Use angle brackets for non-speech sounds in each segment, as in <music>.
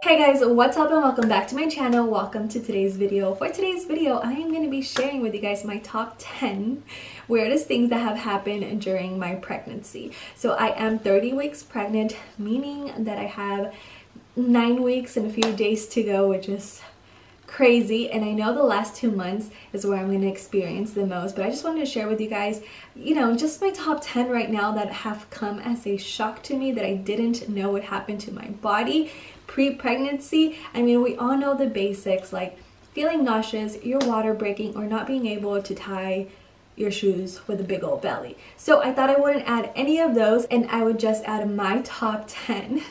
Hey guys, what's up and welcome back to my channel. Welcome to today's video. For today's video, I am going to be sharing with you guys my top 10 weirdest things that have happened during my pregnancy. So I am 30 weeks pregnant, meaning that I have 9 weeks and a few days to go, which is crazy and I know the last two months is where I'm going to experience the most but I just wanted to share with you guys you know just my top 10 right now that have come as a shock to me that I didn't know would happen to my body pre-pregnancy I mean we all know the basics like feeling nauseous your water breaking or not being able to tie your shoes with a big old belly so I thought I wouldn't add any of those and I would just add my top <laughs> 10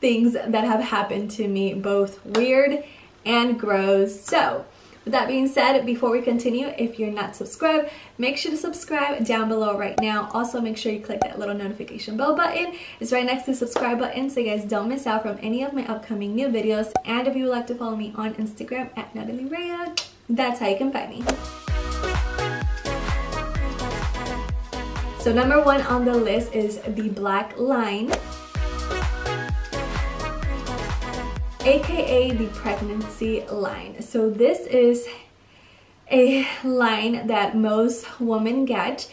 things that have happened to me both weird and gross. So with that being said, before we continue, if you're not subscribed, make sure to subscribe down below right now. Also, make sure you click that little notification bell button. It's right next to the subscribe button so you guys don't miss out from any of my upcoming new videos. And if you would like to follow me on Instagram at Nathaly Raya, that's how you can find me. So number one on the list is the black line. Aka the pregnancy line. So this is a line that most women get.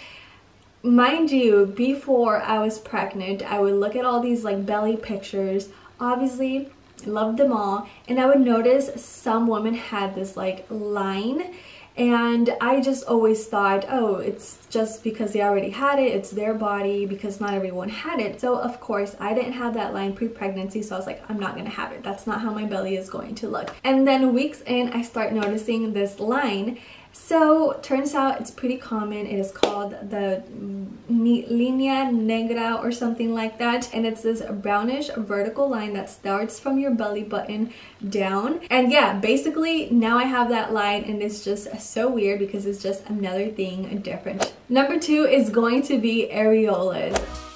Mind you, before I was pregnant, I would look at all these like belly pictures. Obviously, loved them all. And I would notice some women had this like line and I just always thought, oh, it's just because they already had it, it's their body, because not everyone had it. So of course, I didn't have that line pre-pregnancy, so I was like, I'm not gonna have it. That's not how my belly is going to look. And then weeks in, I start noticing this line so turns out it's pretty common. It is called the linea negra or something like that. And it's this brownish vertical line that starts from your belly button down. And yeah, basically now I have that line and it's just so weird because it's just another thing different. Number two is going to be areolas.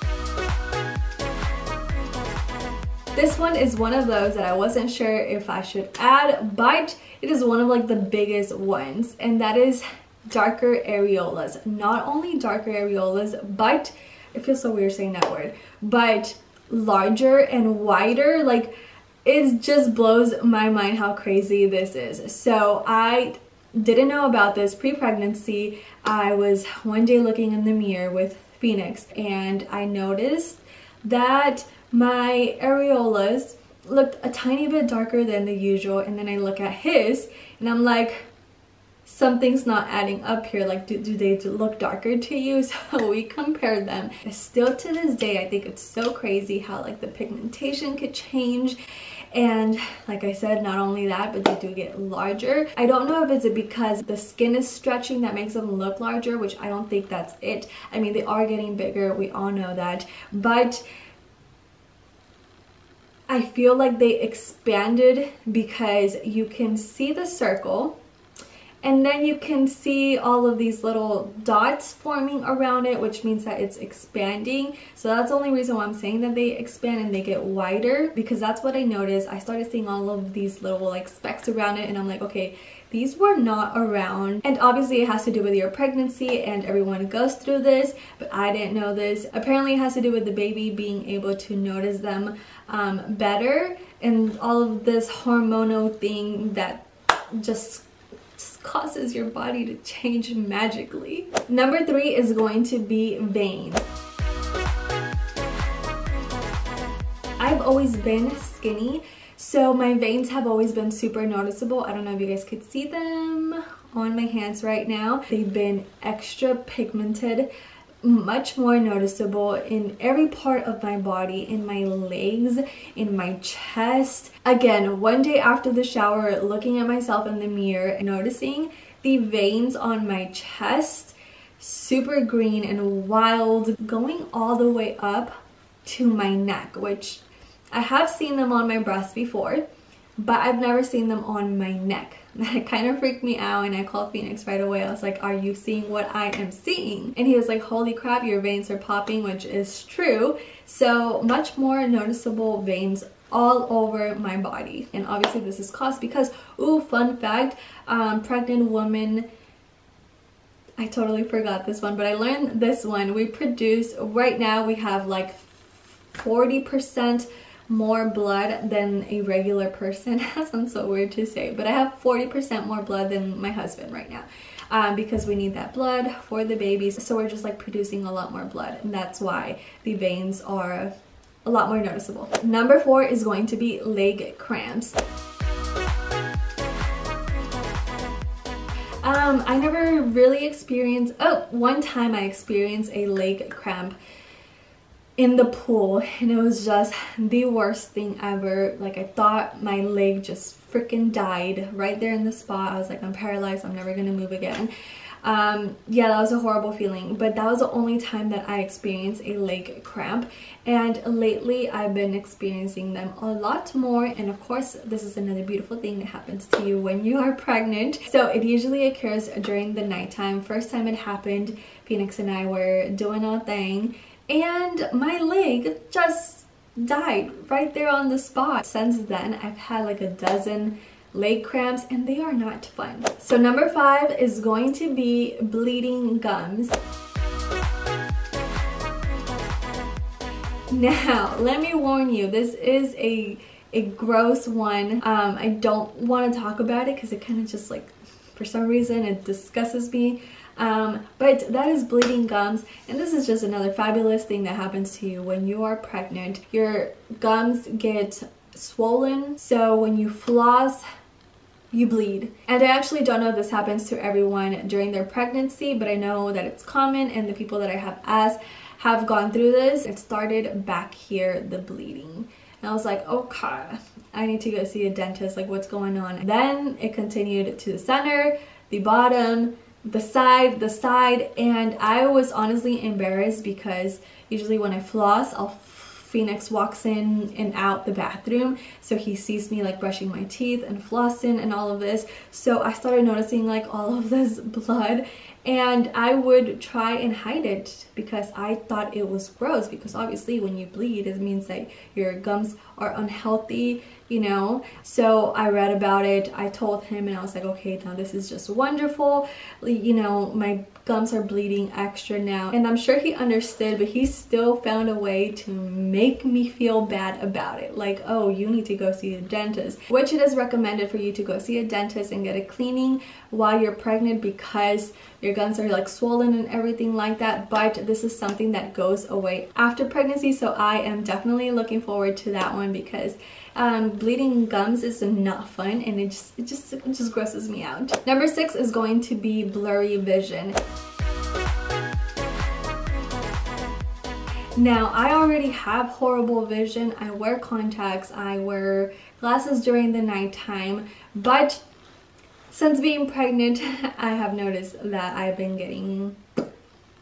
This one is one of those that I wasn't sure if I should add, but it is one of like the biggest ones, and that is darker areolas. Not only darker areolas, but it feels so weird saying that word, but larger and wider. Like it just blows my mind how crazy this is. So I didn't know about this pre-pregnancy. I was one day looking in the mirror with Phoenix and I noticed that my areolas looked a tiny bit darker than the usual and then I look at his and I'm like something's not adding up here like do, do they look darker to you? <laughs> So we compared them. Still to this day I think it's so crazy how like the pigmentation could change. And like I said not only that but they do get larger. I don't know if it's because the skin is stretching that makes them look larger which I don't think that's it. I mean they are getting bigger we all know that. But I feel like they expanded because you can see the circle and then you can see all of these little dots forming around it which means that it's expanding. So that's the only reason why I'm saying that they expand and they get wider because that's what I noticed. I started seeing all of these little like specks around it and I'm like okay these were not around. And obviously it has to do with your pregnancy and everyone goes through this but I didn't know this. Apparently it has to do with the baby being able to notice them um, better and all of this hormonal thing that just causes your body to change magically. Number three is going to be veins. I've always been skinny, so my veins have always been super noticeable. I don't know if you guys could see them on my hands right now. They've been extra pigmented much more noticeable in every part of my body, in my legs, in my chest. Again, one day after the shower, looking at myself in the mirror, noticing the veins on my chest, super green and wild, going all the way up to my neck, which I have seen them on my breast before, but I've never seen them on my neck. <laughs> That kind of freaked me out and I called Phoenix right away. I was like, are you seeing what I am seeing? And he was like, holy crap, your veins are popping, which is true. So much more noticeable veins all over my body. And obviously this is caused because, ooh, fun fact, um, pregnant woman I totally forgot this one, but I learned this one. We produce, right now we have like 40% more blood than a regular person. <laughs> that sounds so weird to say, but I have 40% more blood than my husband right now. Um, because we need that blood for the babies. So we're just like producing a lot more blood. And that's why the veins are a lot more noticeable. Number four is going to be leg cramps. Um, I never really experienced, oh, one time I experienced a leg cramp in the pool and it was just the worst thing ever. Like I thought my leg just freaking died right there in the spot. I was like, I'm paralyzed, I'm never gonna move again um, yeah that was a horrible feeling but that was the only time that I experienced a leg cramp and lately I've been experiencing them a lot more and of course this is another beautiful thing that happens to you when you are pregnant so it usually occurs during the nighttime first time it happened Phoenix and I were doing our thing and my leg just died right there on the spot since then I've had like a dozen leg cramps and they are not fun. So number five is going to be bleeding gums. Now, let me warn you, this is a, a gross one. Um, I don't want to talk about it because it kind of just like, for some reason, it disgusts me. Um, but that is bleeding gums and this is just another fabulous thing that happens to you when you are pregnant. Your gums get swollen so when you floss you bleed. And I actually don't know if this happens to everyone during their pregnancy, but I know that it's common and the people that I have asked have gone through this. It started back here, the bleeding. And I was like, oh god, I need to go see a dentist, like what's going on? Then it continued to the center, the bottom, the side, the side, and I was honestly embarrassed because usually when I floss, I'll Phoenix walks in and out the bathroom. So he sees me like brushing my teeth and flossing and all of this. So I started noticing like all of this <laughs> blood and I would try and hide it because I thought it was gross because obviously when you bleed it means that your gums are unhealthy you know? So I read about it I told him and I was like okay now this is just wonderful. You know my gums are bleeding extra now. And I'm sure he understood but he still found a way to make me feel bad about it. Like oh you need to go see a dentist. Which it is recommended for you to go see a dentist and get a cleaning while you're pregnant because your gums are like swollen and everything like that but this is something that goes away after pregnancy so I am definitely looking forward to that one because um, bleeding gums is not fun and it just, it just, it just grosses me out. Number six is going to be blurry vision. Now, I already have horrible vision. I wear contacts, I wear glasses during the nighttime, but since being pregnant, <laughs> I have noticed that I've been getting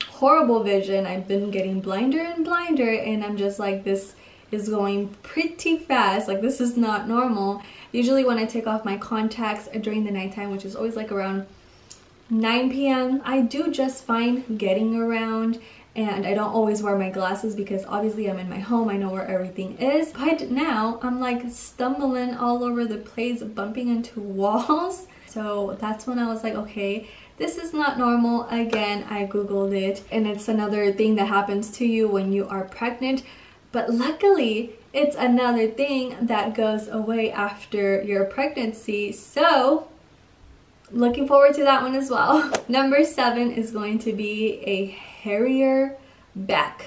horrible vision. I've been getting blinder and blinder and I'm just like this is going pretty fast. Like this is not normal. Usually when I take off my contacts during the nighttime, which is always like around 9 p.m., I do just fine getting around and I don't always wear my glasses because obviously I'm in my home, I know where everything is. But now I'm like stumbling all over the place, bumping into <laughs> walls. So that's when I was like, okay, this is not normal. Again, I googled it and it's another thing that happens to you when you are pregnant. But luckily, it's another thing that goes away after your pregnancy. So looking forward to that one as well. <laughs> Number seven is going to be a hairier back.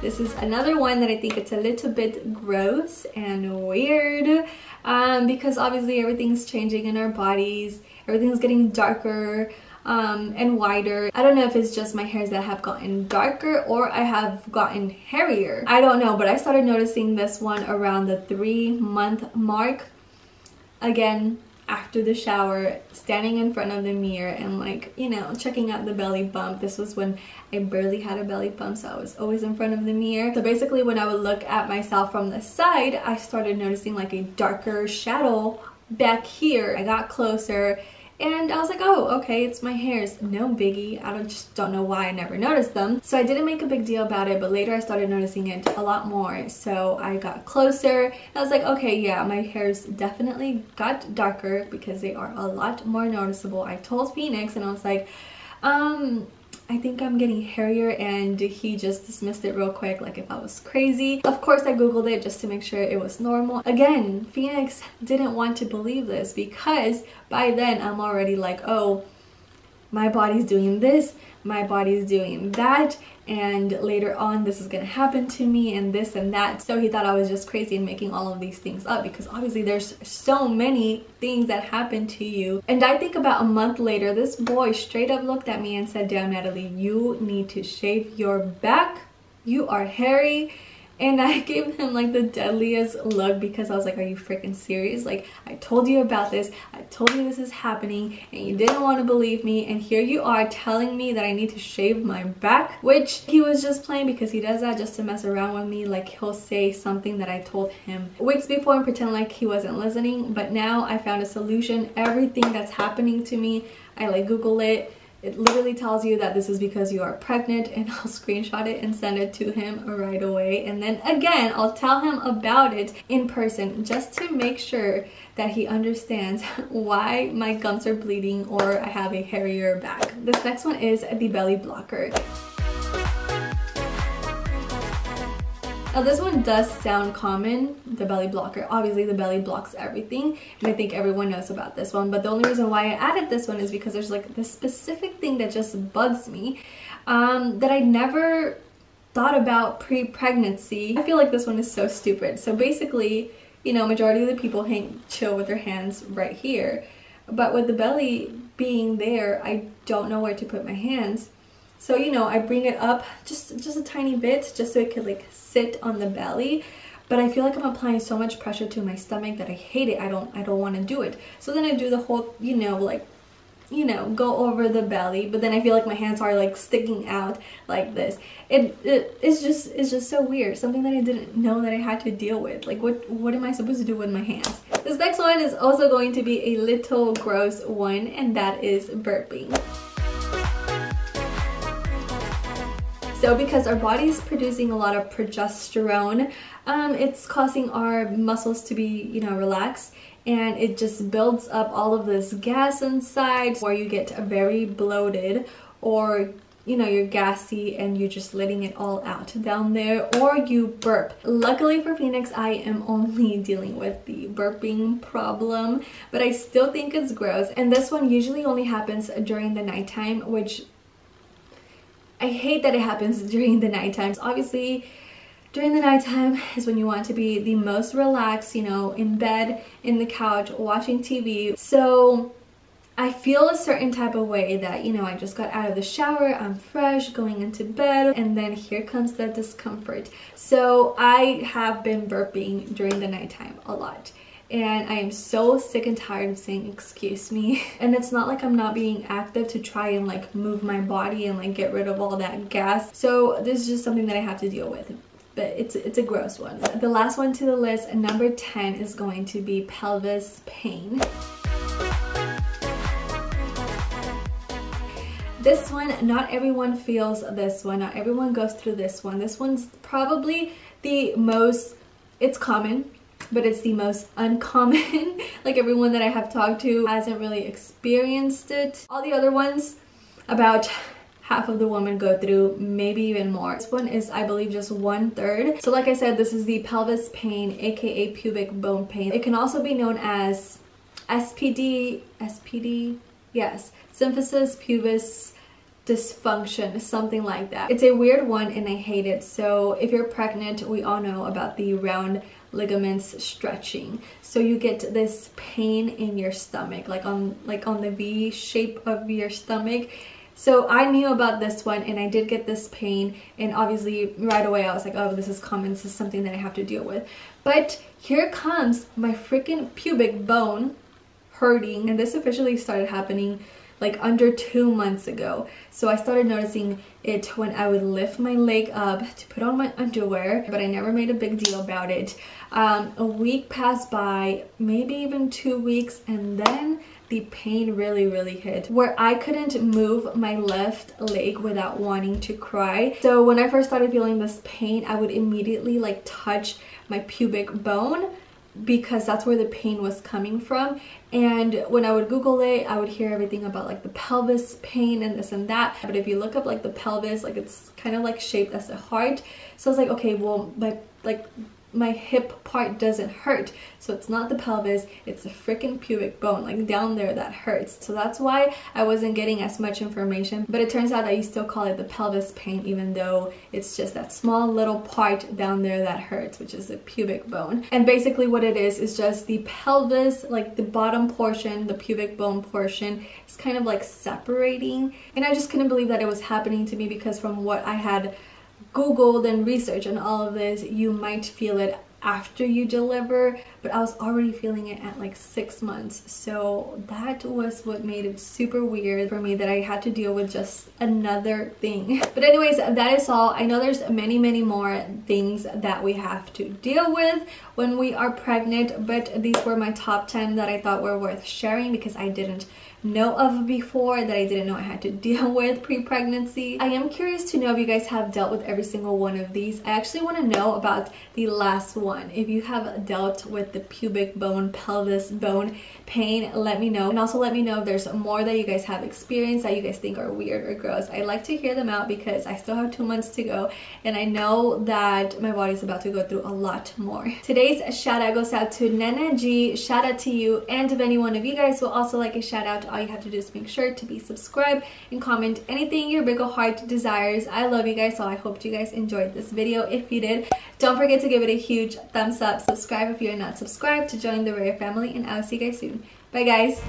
This is another one that I think it's a little bit gross and weird um, because obviously everything's changing in our bodies. Everything's getting darker um, and wider. I don't know if it's just my hairs that have gotten darker or I have gotten hairier. I don't know, but I started noticing this one around the three month mark. Again, after the shower, standing in front of the mirror and like, you know, checking out the belly bump. This was when I barely had a belly bump, so I was always in front of the mirror. So basically when I would look at myself from the side, I started noticing like a darker shadow back here. I got closer and I was like, oh, okay, it's my hairs. No biggie. I don't, just don't know why I never noticed them. So I didn't make a big deal about it, but later I started noticing it a lot more. So I got closer. I was like, okay, yeah, my hairs definitely got darker because they are a lot more noticeable. I told Phoenix and I was like, um, I think I'm getting hairier and he just dismissed it real quick like if I was crazy. Of course I googled it just to make sure it was normal. Again, Phoenix didn't want to believe this because by then I'm already like, oh, my body's doing this, my body's doing that, and later on this is gonna happen to me and this and that. So he thought I was just crazy and making all of these things up because obviously there's so many things that happen to you. And I think about a month later, this boy straight up looked at me and said, damn Nathaly, you need to shave your back. You are hairy and I gave him like the deadliest look because I was like, are you freaking serious? Like, I told you about this. I told you this is happening and you didn't want to believe me. And here you are telling me that I need to shave my back, which he was just playing because he does that just to mess around with me. Like he'll say something that I told him weeks before and pretend like he wasn't listening. But now I found a solution. Everything that's happening to me, I like Google it it literally tells you that this is because you are pregnant and I'll <laughs> screenshot it and send it to him right away. And then again, I'll tell him about it in person just to make sure that he understands <laughs> why my gums are bleeding or I have a hairier back. This next one is the belly blocker. Now this one does sound common, the belly blocker. Obviously the belly blocks everything and I think everyone knows about this one. But the only reason why I added this one is because there's like this specific thing that just bugs me um, that I never thought about pre-pregnancy. I feel like this one is so stupid. So basically, you know, majority of the people hang chill with their hands right here. But with the belly being there, I don't know where to put my hands. So, you know, I bring it up just, just a tiny bit just so it could like sit on the belly but I feel like I'm applying so much pressure to my stomach that I hate it. I don't I don't want to do it. So then I do the whole, you know, like you know, go over the belly, but then I feel like my hands are like sticking out like this. It, it it's just it's just so weird. Something that I didn't know that I had to deal with. Like what what am I supposed to do with my hands? This next one is also going to be a little gross one and that is burping. So because our body is producing a lot of progesterone, um, it's causing our muscles to be, you know, relaxed and it just builds up all of this gas inside where you get very bloated or you know you're gassy and you're just letting it all out down there or you burp. Luckily for phoenix i am only <laughs> dealing with the burping problem but i still think it's gross and this one usually only happens during the nighttime which I hate that it happens during the nighttime. Obviously, during the nighttime is when you want to be the most relaxed, you know, in bed, in the couch, watching TV. So I feel a certain type of way that, you know, I just got out of the shower, I'm fresh, going into bed, and then here comes the discomfort. So I have been burping during the nighttime a lot and I am so sick and tired of saying excuse me <laughs> and it's not like I'm not being active to try and like move my body and like get rid of all that gas so this is just something that I have to deal with but it's it's a gross one. The last one to the list, number 10, is going to be pelvis pain. This one, not everyone feels this one. Not everyone goes through this one. This one's probably the most, it's common but it's the most uncommon. <laughs> like everyone that I have talked to hasn't really experienced it. All the other ones, about half of the women go through, maybe even more. This one is, I believe, just one third. So like I said, this is the pelvis pain, aka pubic bone pain. It can also be known as SPD, SPD, yes, symphysis pubis dysfunction, something like that. It's a weird one and I hate it. So if you're pregnant, we all know about the round ligaments stretching so you get this pain in your stomach like on like on the v shape of your stomach so I knew about this one and I did get this pain and obviously right away I was like, oh, this is common. This is something that I have to deal with. But here comes my freaking pubic bone hurting and this officially started happening like under two months ago. So I started noticing it when I would lift my leg up to put on my underwear, but I never made a big deal about it. Um, a week passed by, maybe even two weeks, and then the pain really really hit where I couldn't move my left leg without wanting to cry. So when I first started feeling this pain I would immediately like touch my pubic bone because that's where the pain was coming from. And when I would google it I would hear everything about like the pelvis pain and this and that. But if you look up like the pelvis like it's kind of like shaped as a heart. So I was like okay well my like my hip part doesn't hurt. So it's not the pelvis it's the freaking pubic bone like down there that hurts. So that's why I wasn't getting as much information. But it turns out that you still call it the pelvis pain even though it's just that small little part down there that hurts which is the pubic bone. And basically what it is is just the pelvis like the bottom portion the pubic bone portion is kind of like separating. And I just couldn't believe that it was happening to me because from what I had googled and researched and all of this you might feel it after you deliver but I was already feeling it at like six months so that was what made it super weird for me that I had to deal with just another thing <laughs> but anyways that is all I know there's many many more things that we have to deal with when we are pregnant but these were my top 10 that I thought were worth sharing because I didn't know of before that I didn't know I had to <laughs> deal with pre-pregnancy. I am curious to know if you guys have dealt with every single one of these. I actually want to know about the last one. If you have dealt with the pubic bone, pelvis bone pain, let me know. And also let me know if there's more that you guys have experienced that you guys think are weird or gross. I like to hear them out because I still have two months to go and I know that my body's about to go through a lot more. <laughs> Today's shout out goes out to Nana G. Shout out to you and if any one of you guys will also like a shout out all you have to do is make sure to be subscribed and comment anything your big heart desires. I love you guys, so I hope you guys enjoyed this video. If you did, don't forget to give it a huge thumbs up. Subscribe if you're not subscribed subscribe to join the Raya family and I'll see you guys soon. Bye guys!